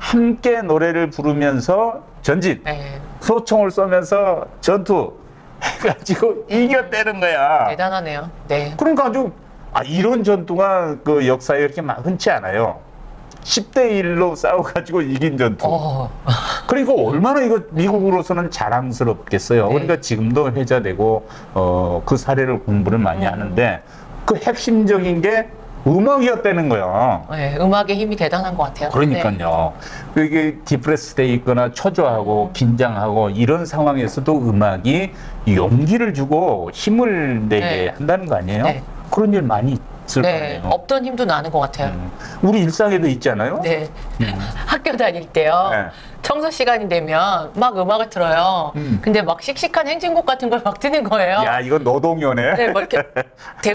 함께 노래를 부르면서 전진, 네, 소총을 쏘면서 전투 해가지고 이겼다는 거야. 대단하네요. 네. 그러니까 아주 아, 이런 전투가 그 역사에 이렇게 막 흔치 않아요. 10대 1로 싸워가지고 이긴 전투. 어, 그리고 얼마나 이거 미국으로서는 자랑스럽겠어요. 네. 그러니까 지금도 회자되고 어, 그 사례를 공부를 많이 음. 하는데 그 핵심적인 게 음악이었다는 거예요. 네, 음악의 힘이 대단한 것 같아요. 네. 그러니까요. 이게 depress 돼 있거나 초조하고 긴장하고 이런 상황에서도 음악이 용기를 주고 힘을 내게 네. 한다는 거 아니에요? 네. 그런 일 많이 있을 네, 거 네, 아니에요. 없던 힘도 나는 것 같아요. 음. 우리 일상에도 있잖아요. 네. 음. 학교 다닐 때요. 네. 청소 시간이 되면 막 음악을 틀어요. 음. 근데 막 씩씩한 행진곡 같은 걸 막 트는 거예요. 야, 이거 노동요네. 네, 뭐 이렇게 대-